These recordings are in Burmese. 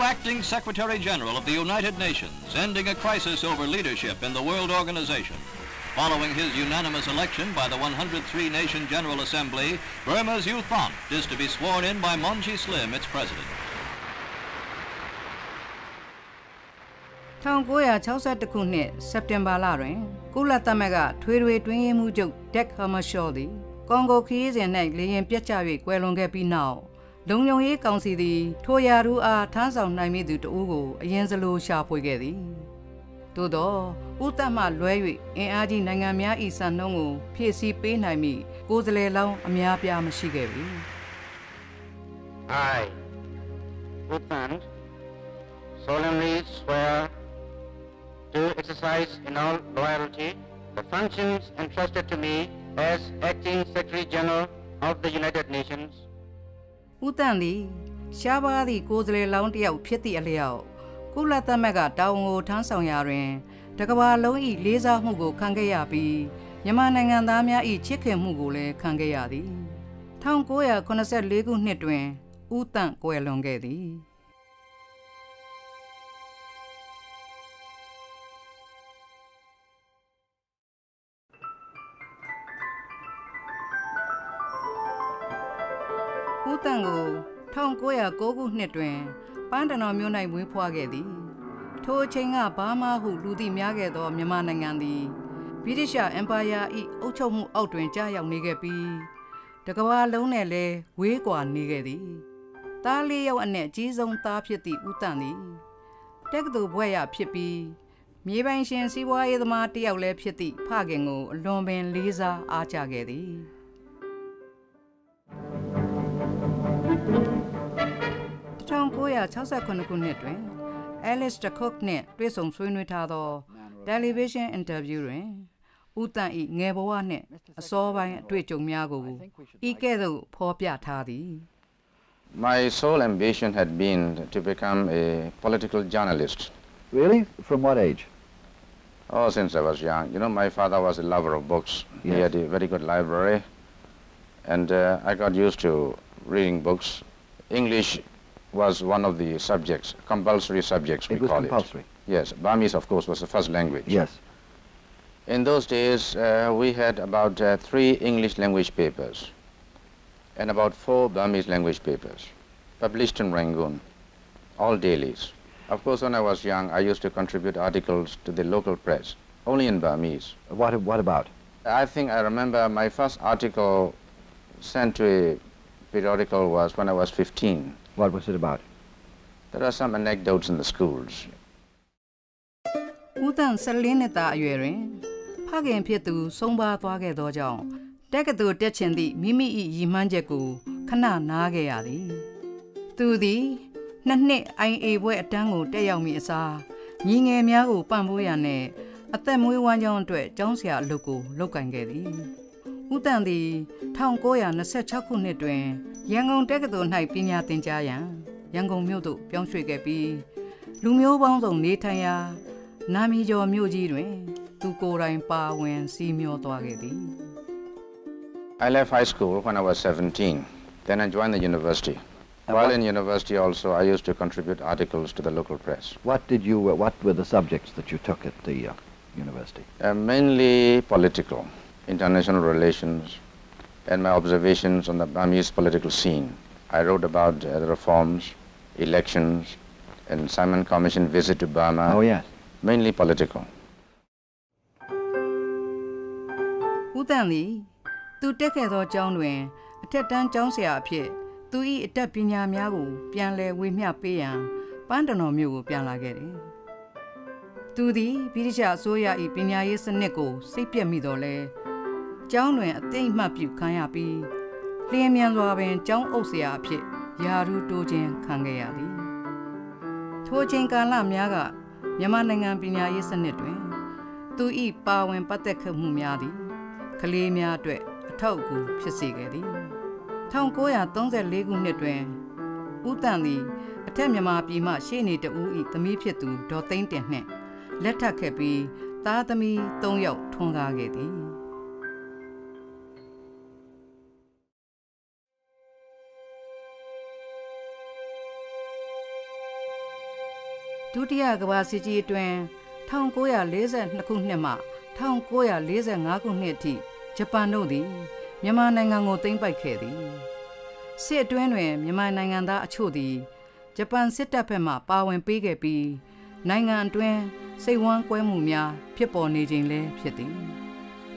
acting Secretary General of the United Nations, ending a crisis over leadership in the World Organization. Following his unanimous election by the 103-nation General Assembly, Burma's U Thant is to be sworn in by Monchi Slim, its president. 1962ခုနှစ်စက်တင်ဘာလတွင်ကုလသမဂ္ဂထွေထွေတွင်းရေးမှုချုပ်ဒက်ဟာမရှော့သည်ကွန်ဂိုခီးစဉ်၌လေရင်ပြတ်ကျ၍ကွယ်လွန်ခဲ့ပြီးနောက် လုံခြုံရေးကောင်စီသည် ထိုရာထူးအားထမ်းဆောင်နိုင်မိသူတဦးကိုအရင်စလိုရှာဖွေခဲ့သည်သို့သောဥတ္တမလွဲ၍အင်အားကြီးနိုင်ငံများ၏စံနှုန်းကိုဖြည့်ဆည်းပေးနိုင်မိကိုယ်စားလှယ်လောင်းအများပြားမရှိခဲ့ပြီ I, Uttant, solemnly swear to exercise in all loyalty the functions entrusted to me as Acting Secretary General of the United Nations. ဦးတန်သည်ရှားပါးသည့်ကိုယ်စားလှယ်လောင်းတစ်ယောက်ဖြစ်သည့်အလျောက်ကုလသမဂ္ဂတာဝန်ကိုထမ်းဆောင်ရာတွင်တကဘာလုံး၏လေးစားမှုကိုခံခဲ့ရပြီးမြန်မာနိုင်ငံသားများ၏ချစ်ခင်မှုကိုလည်းခံခဲ့ရသည်1984ခုနှစ်တွင်ဦးတန့်ကွယ်လွန်ခဲ့သည် တန့်ကို1909ခုနှစ်တွင်ပန်းတနော်မြို့၌မွေးဖွားခဲ့သည် ထိုအချိန်ကဘာမှဟုလူသိများခဲ့သောမြန်မာနိုင်ငံသည်ဗြိတိရှအင်ပါယာ၏အုပ်ချုပ်မှုအောက်တွင်ကြာရောက်နေခဲ့ပြီးတကဘာလုံးနဲ့လည်းဝေးကွာနေခဲ့သည်သားလေးယောက်အနက်အကြီးဆုံးသားဖြစ်သည့်ဦးတန့်သည်တက္ကသိုလ်ဘွဲ့ရဖြစ်ပြီးမြေပိုင်ရှင်စီးပွားရေးသမားတယောက်လည်းဖြစ်သည့်ဖခင်ကိုအလွန်ပင်လေးစားအားကျခဲ့သည် 1968ခုနှစ်တွင် Alice de Cook နှင့်တွေ့ဆုံဆွေးနွေးထားသော television interview တွင်ဦးတန့်၏ငယ်ဘဝနှင့်အစောပိုင်းအတွေ့အကြုံများကိုဤကဲ့သို့ဖော်ပြထားသည် My sole ambition had been to become a political journalist. Really? From what age? Oh, since I was young. You know, my father was a lover of books. Yes. He had a very good library. And uh, I got used to reading books. English was one of the subjects, compulsory subjects we it was call compulsory. it. Yes, Burmese of course was the first language. Yes. In those days uh, we had about uh, three English language papers and about four Burmese language papers published in Rangoon, all dailies. Of course when I was young I used to contribute articles to the local press, only in Burmese. What, what about? I think I remember my first article sent to a periodical was when I was 15. What was it about? There are some anecdotes in the schools. ဦးတန်14နှစ်သားအရွယ်တွင်ဖခင်ဖြစ်သူဆုံးပါသွားခဲ့သောကြောင့်တက္ကသိုလ်တက်ချင်သည့်မိမိ၏ရည်မှန်းချက်ကိုခဏနားခဲ့ရသည်သူသည်နှစ်နှစ် IA ဘွဲ့အတန်းကိုတက်ရောက်မိအစားညီငယ်များကိုပံ့ပိုးရန်နဲ့အသက်မွေးဝမ်းကြောင်းအတွက်ကျောင်းဆရာအလုပ်ကိုလုပ်ကင်ခဲ့သည် ဦးတန်သည်1926ခုနှစ်တွင်ရန်ကုန်တက္ကသိုလ်၌ပညာသင်ကြားရန်ရန်ကုန်မြို့သို့ပြောင်းရွှေ့ခဲ့ပြီးလူမျိုးပေါင်းစုံနေထိုင်ရာနာမည်ကျော်မြို့ကြီးတွင်သူကိုယ်တိုင်ပါဝင်စီးမျောသွားခဲ့သည် I left high school when I was 17. Then I joined the university. And While what- in university also, I used to contribute articles to the local press. What did you, uh, what were the subjects that you took at the uh, university? Uh, mainly political, international relations, and my observations on the Burmese political scene. I wrote about uh, the reforms, elections, and Simon Commission visit to Burma, oh, yes. mainly political. ဦးတန်သည်သူတက်ခဲ့သောကျောင်းတွင် အထက်တန်းကျောင်းဆရာအဖြစ်သူ၏အတတ်ပညာများကို ပြန်လည်ဝေမျှပေးရန်ပန်းတနော်မြို့ကိုပြန်လာခဲ့တယ်။သူသည်ဗြိတိရှအစိုးရ၏ပညာရေးစနစ်ကိုစိတ်ပြက်မိတော်လဲ ကျောင်းတွင်အသိအမှတ်ပြုခံရပြီးလျင်မြန်စွာပင်ကျောင်းအုပ်ဆရာအဖြစ်ယာရုတိုးခြင်းခံခဲ့ရသည်။ထိုအချိန်ကာလများကမြန်မာနိုင်ငံပညာရေးစနစ်တွင် သူ၏ပါဝင်ပတ်သက်ခဲ့မှုများသည်ကလေးများအတွက်အထောက်အကူဖြစ်စေခဲ့သည်1934ခုနှစ်တွင်ဦးတန်သည်အထက်မြန်မာပြည်မှရှေ့နေတဦး၏သမီးဖြစ်သူဒေါ်သိန်းတင်နှင့်လက်ထပ်ခဲ့ပြီးသားသမီး၃ယောက်ထွန်းကားခဲ့သည် ဒုတိယကမ္ဘာစစ်ကြီးအတွင်း1942ခုနှစ်မှ1945ခုနှစ်အထိဂျပန်တို့သည်မြန်မာနိုင်ငံကိုသိမ်းပိုက်ခဲ့သည်စစ်အတွင်းတွင်မြန်မာနိုင်ငံသားအချို့သည်ဂျပန်စစ်တပ်ဘက်မှပါဝင်ပေးခဲ့ပြီးနိုင်ငံအတွင်းစိတ်ဝမ်းကွဲမှုများဖြစ်ပေါ်နေခြင်းလည်းဖြစ်သည်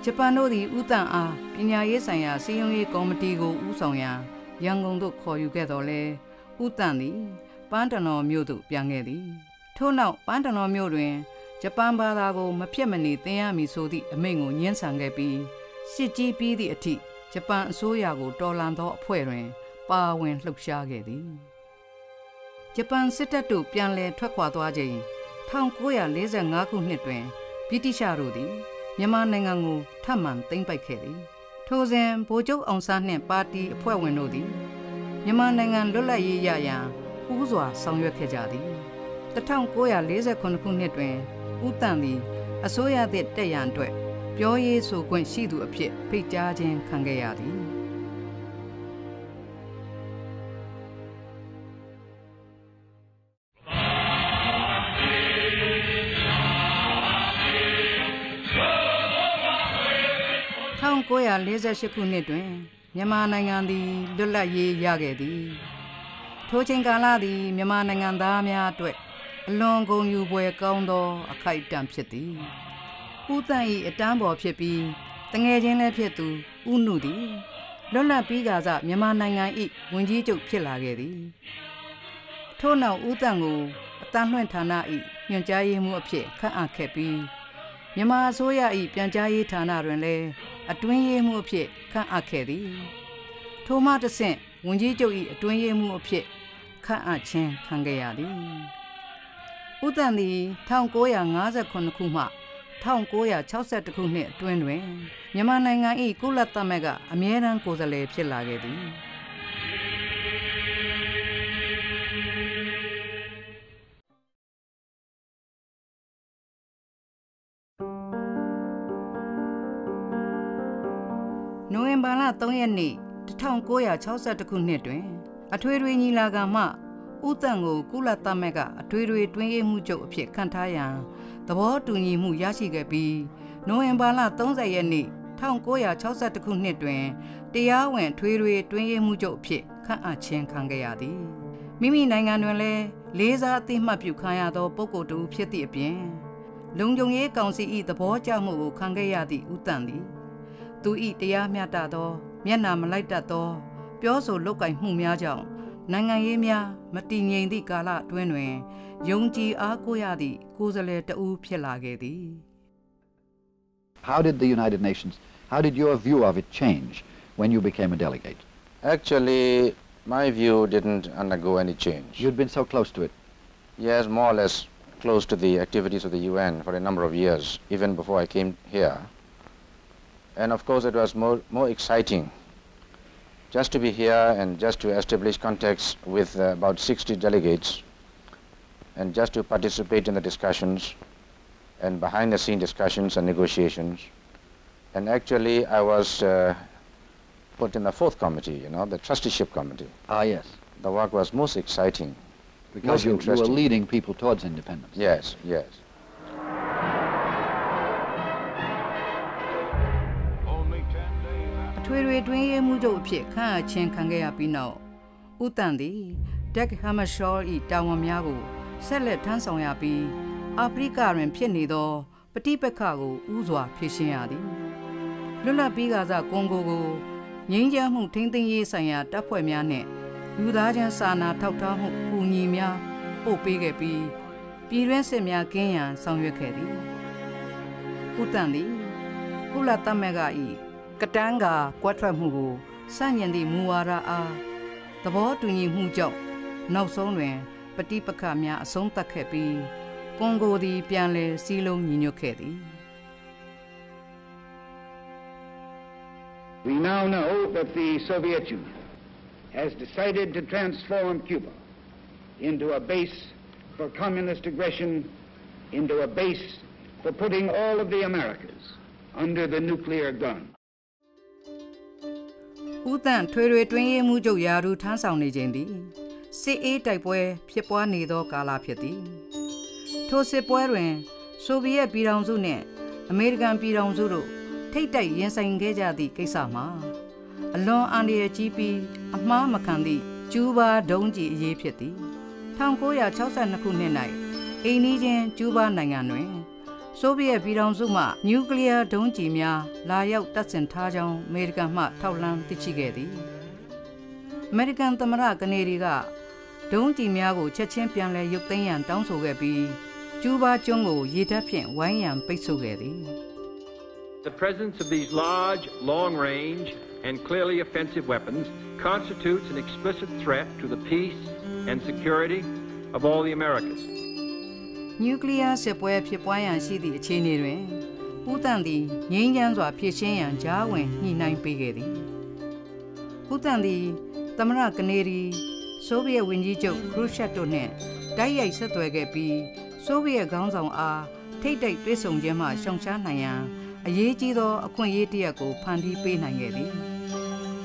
ဂျပန်တို့သည်ဥတန်အားပညာရေးဆိုင်ရာစီရင်ရေးကော်မတီကိုဦးဆောင်ရန်ရန်ကုန်သို့ခေါ်ယူခဲ့တော်လဲဥတန်သည်ပန်းတနော်မြို့သို့ပြန်ခဲ့သည် ထို့နောက်ပန်းတနော်မြို့တွင်ဂျပန်ဘာသာကိုမဖြစ်မနေသင်ရမည်ဆိုသည့်အမိန့်ကိုညှင်းဆန်ခဲ့ပြီးစစ်ကြီးပြီးသည့်အထိဂျပန်အစိုးရကိုတော်လှန်သောအဖွဲ့တွင် ပါဝင်လှုပ်ရှားခဲ့သည်ဂျပန်စစ်တပ်တို့ပြန်လည်ထွက်ခွာသွားချိန်1945ခုနှစ်တွင်ဗြိတိရှတို့သည်မြန်မာနိုင်ငံကိုထပ်မံသိမ်းပိုက်ခဲ့သည်ထိုစဉ်ဗိုလ်ချုပ်အောင်ဆန်းနှင့်ပါတီအဖွဲ့ဝင်တို့သည်မြန်မာနိုင်ငံလွတ်လပ်ရေးရရန်ဦးစွာဆောင်ရွက်ခဲ့ကြသည် 1948ခုနှစ်တွင်ဦးတန်သည်အစိုးရသည့်တက်ရန်အတွက်ပြောရေးဆိုခွင့်ရှိသူအဖြစ်ဖိတ်ကြားခြင်းခံခဲ့ရသည်1948ခုနှစ်တွင်မြန်မာနိုင်ငံသည်လွတ်လပ်ရေးရခဲ့သည်ထိုချိန်ကာလသည်မြန်မာနိုင်ငံသားများအတွက် အလွန်ဂုဏ်ယူပွဲကောင်းသော အခိုက်အတန့်ဖြစ်သည်ဥတန့်၏အတန်းပေါ်ဖြစ်ပြီးတငယ်ချင်းလည်းဖြစ်သူဥနုသည်လွတ်လပ်ပြီးကစားမြန်မာနိုင်ငံ၏ဝန်ကြီးချုပ်ဖြစ်လာခဲ့သည်ထို့နောက်ဥတန့်ကိုအတန်းလွှင့်ဌာန၏ညွှန်ကြားရေးမှူးအဖြစ်ခန့်အပ်ခဲ့ပြီးမြန်မာအစိုးရ၏ပြန်ကြားရေးဌာနတွင်လည်းအတွင်းရေးမှူးအဖြစ်ခန့်အပ်ခဲ့သည်ထိုမှတဆင့်ဝန်ကြီးချုပ်၏အတွင်းရေးမှူးအဖြစ်ခန့်အပ်ခြင်းခံခဲ့ရသည် ဥတန်သည်1959ခုမှ1962ခုနှစ်အတွင်းတွင်မြန်မာနိုင်ငံ၏ကုလသမဂ္ဂအမြဲတမ်းကိုယ်စားလှယ်ဖြစ်လာခဲ့သည်နိုဝင်ဘာလ3ရက်နေ့1962ခုနှစ်တွင် အထွေထွေညီလာခံမှ ဥတန့်ကိုကုလသမဂ္ဂအထွေထွေတွင်းရေးမှုချုပ်အဖြစ်ခန့်ထားရန်သဘောတူညီမှုရရှိခဲ့ပြီးနိုဝင်ဘာလ30ရက်နေ့1962ခုနှစ်တွင်တရားဝင်ထွေထွေတွင်းရေးမှုချုပ်အဖြစ်ခန့်အပ်ခြင်းခံခဲ့ရသည်မိမိနိုင်ငံတွင်လည်းလေးစားအသိမှတ်ပြုခံရသောပုဂ္ဂိုလ်တူဖြစ်သည့်အပြင်လုံခြုံရေးကောင်စီ၏သဘောကျမှုကိုခံခဲ့ရသည့်ဥတန့်သည်သူ၏တရားမျှတသောမျက်နာမလိုက်တတ်သော ပြောဆိုလုပ်ကင်မှုများကြောင့် နိုင်ငံရေးများမတည်ငြိမ်သည့်ကာလအတွင်းတွင်ယုံကြည်အားကိုးရသည့်ကိုယ်စားလှယ်တဦးဖြစ်လာခဲ့သည် How did the United Nations, how did your view of it change when you became a delegate? Actually, my view didn't undergo any change. You'd been so close to it. Yes, more or less close to the activities of the UN for a number of years, even before I came here. And of course, it was more, more exciting just to be here and just to establish contacts with uh, about 60 delegates and just to participate in the discussions and behind the scene discussions and negotiations. And actually I was uh, put in the fourth committee, you know, the trusteeship committee. Ah, yes. The work was most exciting. Because you, you were leading people towards independence. Yes, yes. ထွေထွေတွင်းရေးမှုတို့အဖြစ်ခန့်အပ်ခြင်းခံခဲ့ရပြီးနောက်ဥတန်သည်ဒက်ဟမရှော၏တာဝန်များကိုဆက်လက်ထမ်းဆောင်ရပြီးအာဖရိကတွင်ဖြစ်နေသောပဋိပက္ခကိုဥစွာဖြေရှင်းရသည်လွတ်လပ်ပြီးကစားကွန်ဂိုကိုငြိမ်းချမ်းမှုထိန်းသိမ်းရေးဆိုင်ရာတပ်ဖွဲ့များနှင့်လူသားချင်းစာနာထောက်ထားမှုကူညီများပို့ပေးခဲ့ပြီးပြည်တွင်းစစ်များကင်းရန်ဆောင်ရွက်ခဲ့သည်ဥတန်သည်ကုလသမဂ္ဂ၏ ကတန်းကကွက်ထွက်မှုကိုစန့်ကျင်သည့်မူဝါဒအားသဘောတူညီမှုကြောင့်နောက်ဆုံးတွင်ပဋိပက္ခများအဆုံးသတ်ခဲ့ပြီးကွန်ဂိုသည်ပြန်လည်စည်းလုံးညီညွတ်ခဲ့သည် We now know that the Soviet Union has decided to transform Cuba into a base for communist aggression, into a base for putting all of the Americas under the nuclear gun. ဦးတန့်ထွေထွေတွင်းရေးမှုချုပ်ရာထူးထမ်းဆောင်နေခြင်းသည်စစ်အေးတိုက်ပွဲဖြစ်ပွားနေသောကာလဖြစ်သည်ထိုစစ်ပွဲတွင်ဆိုဗီယက်ပြည်ထောင်စုနှင့်အမေရိကန်ပြည်ထောင်စုတို့ထိတ်တိုက်ရင်ဆိုင်ခဲ့ကြသည့်ကိစ္စမှာအလွန်အန္တရာယ်ကြီးပြီးအမှားမခံသည့်ကျူးဘာဒုံးကြီးအရေးဖြစ်သည်1962ခုနှစ်၌အိန္ဒိချင်းကျူးဘာနိုင်ငံတွင် ဆိုဗီယက်ပြည်ထောင်စုမှနျူကလ িয়ার ဒုံးကျည်များလာရောက်တပ်ဆင်ထားကြောင်းအမေရိကန်မှထောက်လှမ်းသိရှိခဲ့သည်အမေရိကန်သမ္မတကနေဒီကဒုံးကျည်များကိုချက်ချင်းပြန်လည်ရုပ်သိမ်းရန်တောင်းဆိုခဲ့ပြီးကျူးဘာကျွန်းကိုရေတပ်ဖြင့်ဝိုင်းရန်ပိတ်ဆို့ခဲ့သည် The presence of these large, long-range, and clearly offensive weapons constitutes an explicit threat to the peace and security of all the Americas. နျူကလ িয়ার စစ်ပွဲဖြစ်ပွားရန်ရှိသည့်အခြေအနေတွင်ဦးတန်သည်ငြိမ်းချမ်းစွာဖြစ်ရှင်းရန်ကြားဝင်ညှိနှိုင်းပေးခဲ့သည်ဦးတန်သည်သမရကနေဒီဆိုဗီယက်ဝန်ကြီးချုပ်ခရုရှက်တို့နှင့်တိုက်ရိုက်ဆက်သွယ်ခဲ့ပြီးဆိုဗီယက်ခေါင်းဆောင်အားထိတ်တိတ်တွေ့ဆုံခြင်းမှရှောင်ရှားနိုင်ရန်အရေးကြီးသောအခွင့်အရေးတစ်ရပ်ကိုဖန်တီးပေးနိုင်ခဲ့သည်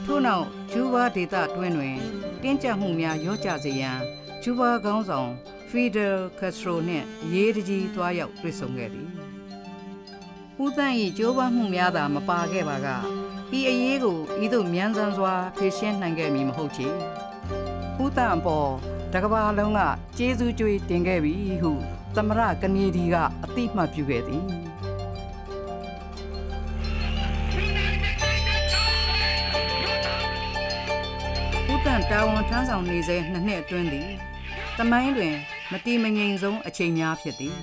ထို့နောက်ဂျူးဘာဒေသတွင်းတွင် တင်းကြပ်မှုများရော့ကျစေရန်ဂျူးဘာခေါင်းဆောင် ဖီဒယ်ကက်စထရိုနှင့်ရေးတကြီးတွားရောက်တွေ့ဆုံခဲ့သည်ဦးသန့်၏ကြိုးပမ်းမှုများသာမပါခဲ့ပါကဤအရေးကိုဤသို့မြန်ဆန်စွာဖြေရှင်းနိုင်ခဲ့မည်မဟုတ်ချေဦးသန့်အပေါ်တကဘာလုံးကကျေးဇူးကြွေးတင်ခဲ့ပြီဟုသမရကနေဒီကအတိမှတ်ပြုခဲ့သည်ဦးတန့်တာဝန်ထမ်းဆောင်နေစေနှစ်နှစ်အတွင်းသည်တမိုင်းတွင် မတိမငြိမ်ဆုံးအချိန်များဖြစ်သည်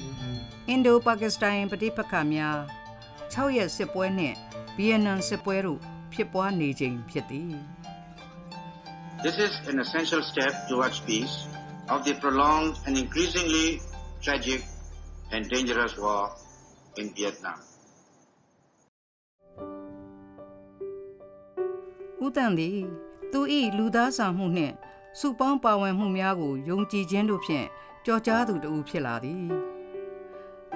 အင်ဒိုပါကစ္စတန်ပဋိပက္ခများ6ရက်စစ်ပွဲနှင့်ဗီယက်နမ်စစ်ပွဲတို့ဖြစ်ပွားနေချိန်ဖြစ်သည် This is an essential step towards peace of the prolonged and increasingly tragic and dangerous war in Vietnam. ဦးတန်သည်သူ၏လူသားစာမှုနှင့်စုပေါင်းပါဝင်မှုများကိုယုံကြည်ခြင်းတို့ဖြင့် ကြော်ကြားသူတဦးဖြစ်လာသည်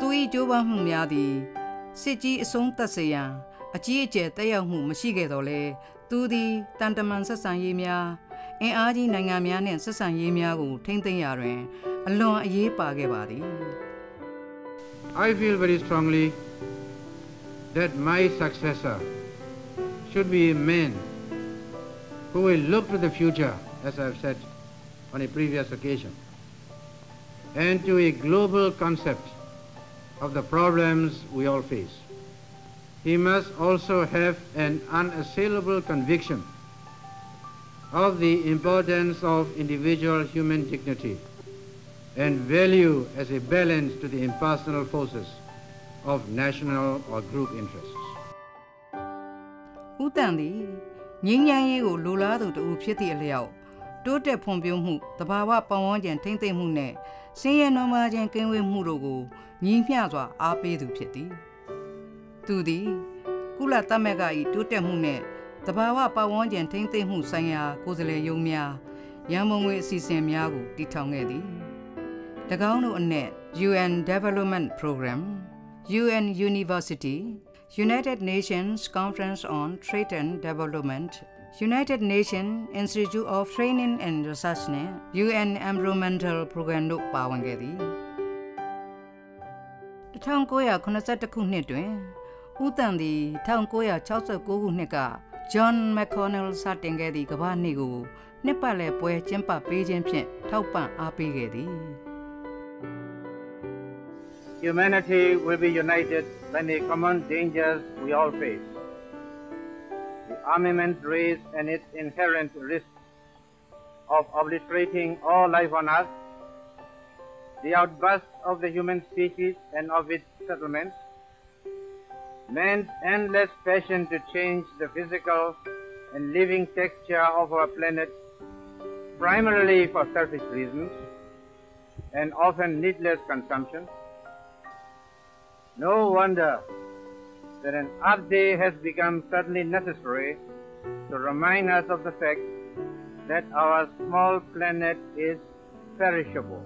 သူ၏ကြိုးပမ်းမှုများသည်စစ်ကြီးအဆုံးသတ်စေရန်အကြီးအကျယ်တက်ရောက်မှုမရှိခဲ့တော့လေသူသည်တန်တမန်ဆက်ဆံရေးများအင်အားကြီးနိုင်ငံများနှင့်ဆက်ဆံရေးများကိုထိမ့်သိမ်းရာတွင်အလွန်အရေးပါခဲ့ပါသည် I feel very strongly that my successor should be a man who will look to the future, as I've said on a previous occasion, and to a global concept of the problems we all face. He must also have an unassailable conviction of the importance of individual human dignity and value as a balance to the impersonal forces of national or group interests. ဦးတန်သည်ငင်းညမ်းရေးကိုလိုလားသူတူဖြစ်သည့်အလျောက် တိုးတက်ဖွံ့ဖြိုးမှုတဘာဝပတ်ဝန်းကျင်ထိမ့်သိမ့်မှုနဲ့ဆင်းရဲနွမ်းပါးခြင်းကင်းဝေးမှုတို့ကိုညီမျှစွာအားပေးသူဖြစ်သည်သူသည်ကုလသမဂ္ဂ၏တိုးတက်မှုနဲ့တဘာဝပတ်ဝန်းကျင်ထိမ့်သိမ့်မှုဆိုင်ရာကိုယ်စားလှယ်ရုံးများရန်မုံငွေအစီအစဉ်များကိုတည်ထောင်ခဲ့သည်၎င်းတို့အနက် UN Development Program UN University United Nations Conference on Trade and Development United Nations Institute of Training and Research နဲ့ UN Environmental Program တို့ပါဝင်ခဲ့သည်1982ခုနှစ်တွင်ဦးတန်သည်1969ခုနှစ်က John McConnell စတင်ခဲ့သည့်ကမ္ဘာနေ့ကိုနှစ်ပတ်လည်ပွဲကျင်းပပေးခြင်းဖြင့်ထောက်ပံ့အားပေးခဲ့သည် Humanity will be united when the common dangers we all face, the armament race and its inherent risks of obliterating all life on earth, the outburst of the human species and of its settlements, man's endless passion to change the physical and living texture of our planet, primarily for selfish reasons and often needless consumption, no wonder that an Earth Day has become suddenly necessary to remind us of the fact that our small planet is perishable.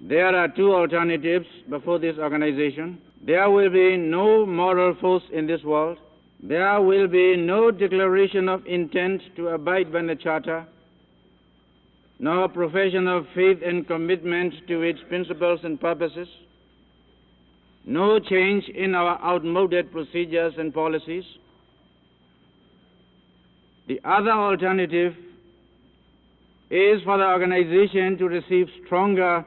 There are two alternatives before this organization. There will be no moral force in this world. There will be no declaration of intent to abide by the Charter. Nor profession of faith and commitment to its principles and purposes, no change in our outmoded procedures and policies. The other alternative is for the organization to receive stronger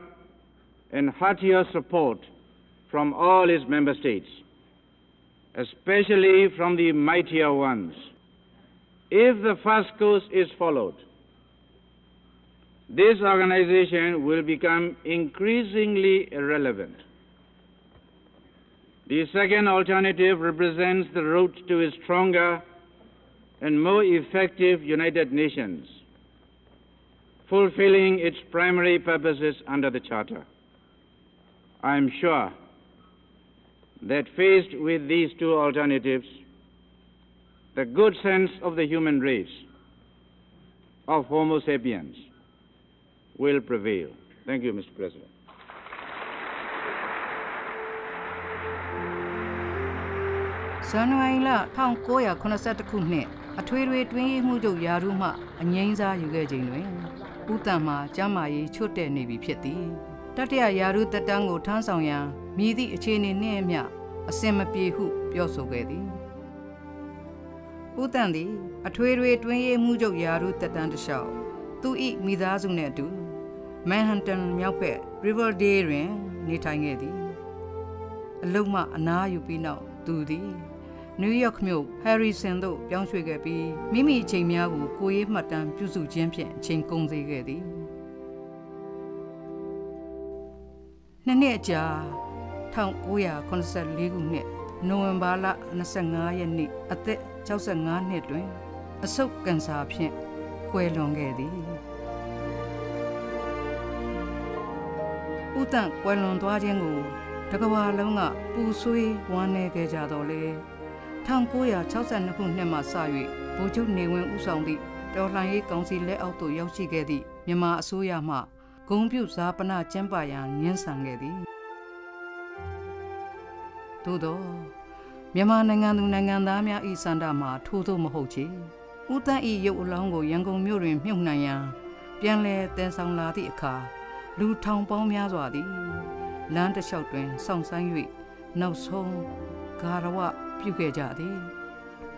and heartier support from all its member states, especially from the mightier ones. If the first course is followed, this organization will become increasingly irrelevant. The second alternative represents the route to a stronger and more effective United Nations, fulfilling its primary purposes under the Charter. I am sure that faced with these two alternatives, the good sense of the human race, of Homo sapiens, will prevail. Thank you, Mr. President. ဇန်နဝါရီလ1982ခုနှစ်အထွေထွေတွင်းရေးမှုချုပ်ယာရုမှအငိမ့်စားယူခဲ့ချိန်တွင်ဦးတန်မှာကျမ်းမာရေးချွတ်တဲ့နေပြီဖြစ်သည်တတရယာရုတက်တန်းကိုထမ်းဆောင်ရန်မြည်သည့်အခြေအနေနှင့်အမျှအစင်မပြေဟုပြောဆိုခဲ့သည်ဦးတန်သည်အထွေထွေတွင်းရေးမှုချုပ်ယာရုတက်တန်းတစ်လျှောက် သူ၏မိသားစုနှင့်အတူမန်ဟန်တန်မြောက်ဘက် Riverdale တွင် နေထိုင်ခဲ့သည်အလုံးမအနားယူပြီးနောက်သူသည်နယူးယောက်မြို့ဟယ်ရီဆန်သို့ပြောင်းရွှေ့ခဲ့ပြီးမိမိအချိန်များကိုကိုရေးမှတ်တမ်းပြုစုခြင်းဖြင့်အချိန်ကုန်စေခဲ့သည်နှစ်နှစ်အကြာ1984ခုနှစ်နိုဝင်ဘာလ25ရက်နေ့အသက်65နှစ်တွင် အဆုတ်ကင်ဆာဖြင့်ကွယ်လွန်ခဲ့သည် ဥတန့်ကွယ်လွန်သွားခြင်းကိုတကဘာလုံးကပူဆွေးဝမ်းနည်းခဲ့ကြတော့လေ1962ခုနှစ်မှစ၍ဗိုလ်ချုပ်နေဝင်းဦးဆောင်သည့်တော်လှန်ရေးကောင်စီလက်အောက်သို့ရောက်ရှိခဲ့သည့်မြန်မာအစိုးရမှဂုံပြုဇာပနာကျင်းပရန်ညှင်းဆန်ခဲ့သည်သို့သောမြန်မာနိုင်ငံသူနိုင်ငံသားများ၏စန္ဒမှာထိုးထိုးမဟုတ်ချေဦးတန်း၏ရုပ်အလောင်းကိုရန်ကုန်မြို့တွင်မြုပ်နှံရန်ပြန်လည်တည်ဆောင်လာသည့်အခါ လူထောင်ပေါင်းများစွာသည်လမ်းတစ်လျှောက်တွင်စောင့်ဆိုင်း၍နောက်ဆုံးဂါရဝပြုခဲ့ကြသည်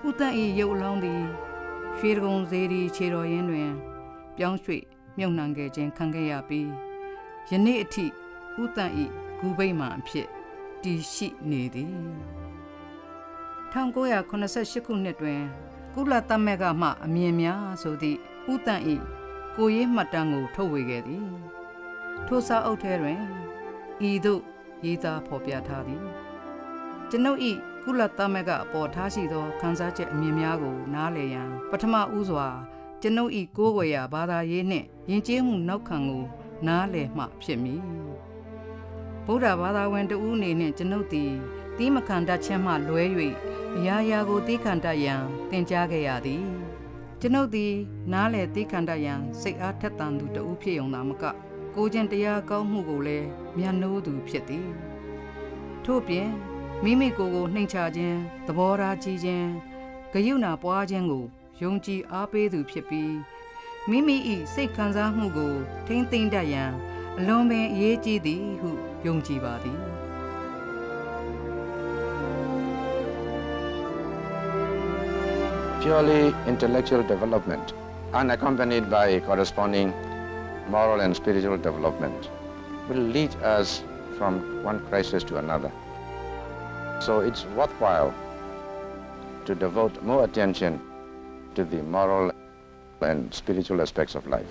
ဥတန့်၏ရုပ်အလောင်းသည်ရွှေကုံစေဒီခြေတော်ရင်းတွင် ပြောင်းရွှေ့မြုပ်နှံခဲ့ခြင်းခံခဲ့ရပြီးယနေ့အထိဥတန့်၏ဂူဗိမာန်အဖြစ်တည်ရှိနေသည်1988ခုနှစ်တွင် ကုလသမဂ္ဂမှအမြင်များဆိုသည့်ဥတန့်၏ကိုရေးမှတ်တမ်းကိုထုတ်ဝေခဲ့သည် ထိုစာအုပ်ထဲတွင်ဤသို့ရေးသားဖော်ပြထားသည်ကျွန်ုပ်၏ကုလသမဂ္ဂအပေါ်ထားရှိသောခန်းစားချက်အမြင်များကို နားလည်ရန် ပထမဦးစွာ ကျွန်ုပ်၏ကိုးကွယ်ရာဘာသာရေးနှင့်ယဉ်ကျေးမှုနောက်ခံကို နားလည်မှဖြစ်မည်ဗုဒ္ဓဘာသာဝင်တဦးအနေနဲ့ကျွန်ုပ်သည်တိမခံတတ်ခြင်းမှလွဲ၍အရာရာကိုတိခံတတ်ရန်သင်ကြားခဲ့ရသည်ကျွန်ုပ်သည် နားလည်တိခံတတ်ရန်စိတ်အားထက်သန်သူတဦးဖြစ်ုံသာမက ကိုကျင်တရားကောင်းမှုကိုလည်းမြတ်နိုးသူဖြစ်သည်ထို့ပြင်မိမိကိုယ်ကိုနှိမ်ချခြင်းသဘောထားကြီးခြင်းဂယုဏပွားခြင်းကိုယုံကြည်အားပေးသူဖြစ်ပြီးမိမိ၏စိတ်ခံစားမှုကို ထိမ့်သိမ့်တတ်ရန်အလွန်ပင်အရေးကြီးသည်ဟုယုံကြည်ပါသည် Purely intellectual development, unaccompanied by corresponding moral and spiritual development, will lead us from one crisis to another. So it's worthwhile to devote more attention to the moral and spiritual aspects of life.